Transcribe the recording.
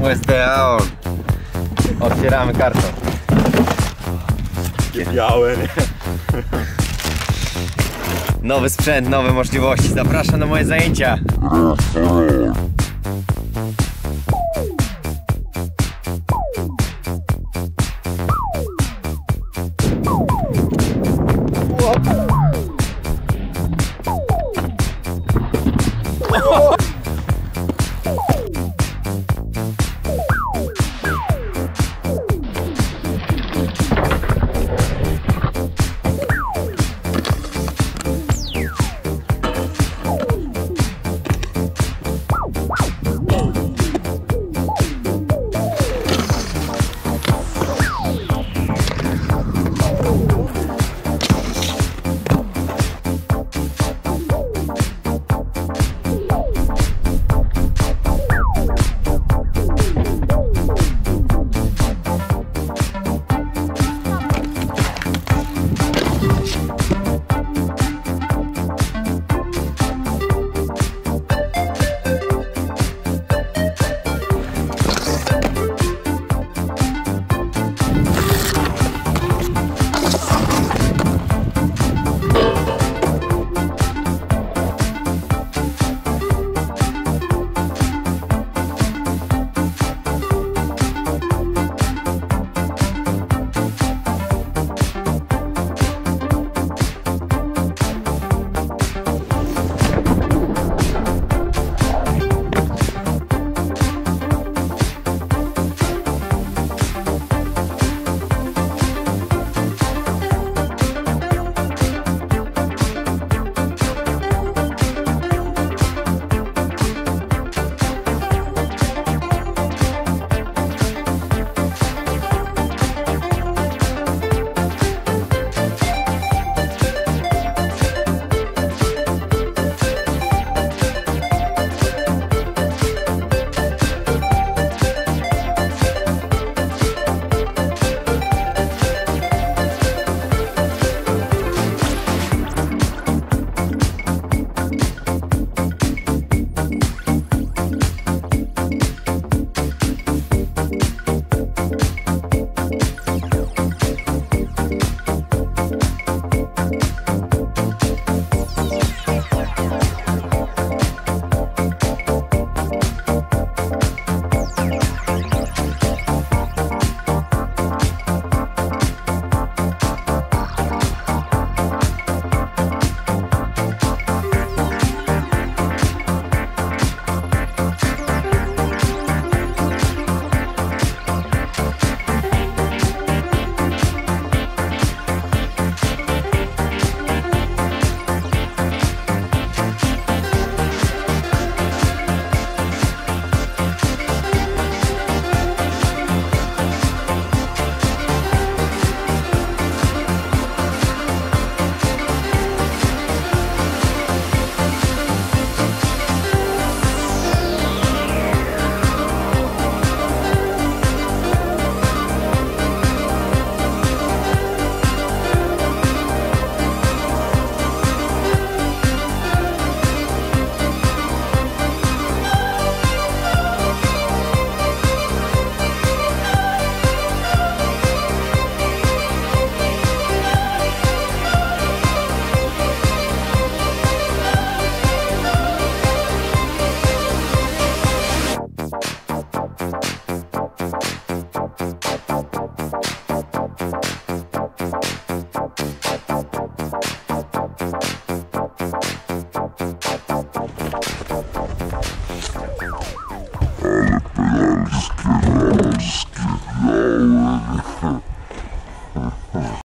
USDA on. Otwieramy karton. Białe, nie? Nowy sprzęt, nowe możliwości. Zapraszam na moje zajęcia.